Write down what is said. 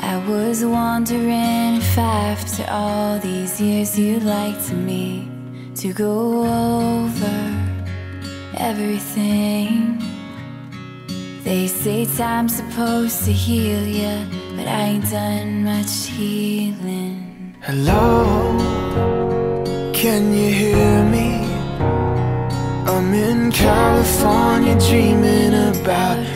I was wondering if after all these years you'd like to me to go over everything. They say time's supposed to heal ya, but I ain't done much healing. Hello, can you hear me? I'm in California dreaming about